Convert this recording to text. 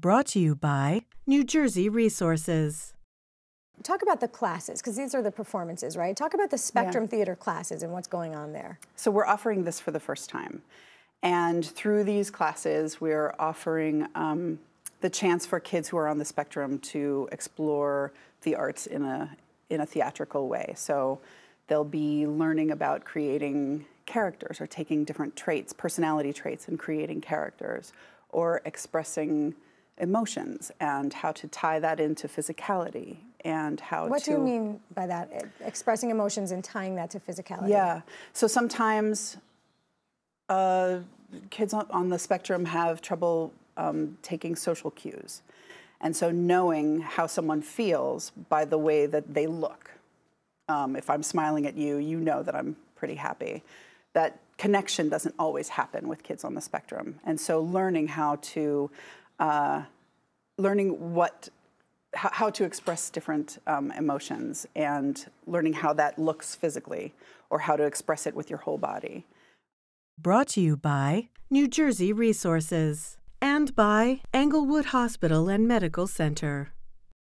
Brought to you by New Jersey Resources. Talk about the classes, because these are the performances, right? Talk about the Spectrum yeah. Theater classes and what's going on there. So we're offering this for the first time. And through these classes, we're offering um, the chance for kids who are on the spectrum to explore the arts in a, in a theatrical way. So they'll be learning about creating characters or taking different traits, personality traits, and creating characters, or expressing emotions and how to tie that into physicality and how what to. What do you mean by that? Expressing emotions and tying that to physicality? Yeah. So sometimes uh, kids on the spectrum have trouble um, taking social cues. And so knowing how someone feels by the way that they look. Um, if I'm smiling at you, you know that I'm pretty happy. That connection doesn't always happen with kids on the spectrum. And so learning how to, uh, learning what, how, to express different um, emotions and learning how that looks physically or how to express it with your whole body. Brought to you by New Jersey Resources and by Englewood Hospital and Medical Center.